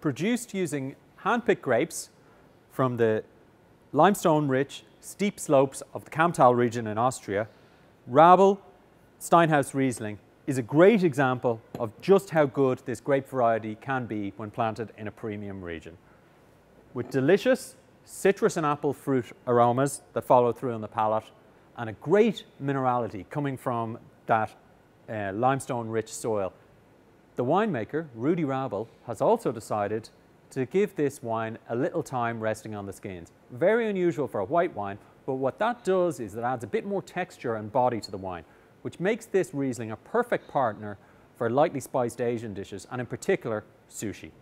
produced using hand-picked grapes from the limestone-rich steep slopes of the Kamptal region in Austria, Rabl Steinhaus Riesling is a great example of just how good this grape variety can be when planted in a premium region. With delicious citrus and apple fruit aromas that follow through on the palate and a great minerality coming from that uh, limestone-rich soil. The winemaker, Rudy Rabl, has also decided to give this wine a little time resting on the skins. Very unusual for a white wine, but what that does is it adds a bit more texture and body to the wine, which makes this Riesling a perfect partner for lightly spiced Asian dishes, and in particular, sushi.